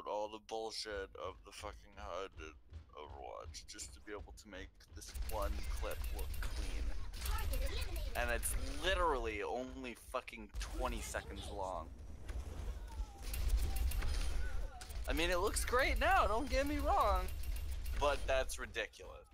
out all the bullshit of the fucking HUD in Overwatch just to be able to make this one clip look clean. And it's literally only fucking 20 seconds long. I mean, it looks great now, don't get me wrong, but that's ridiculous.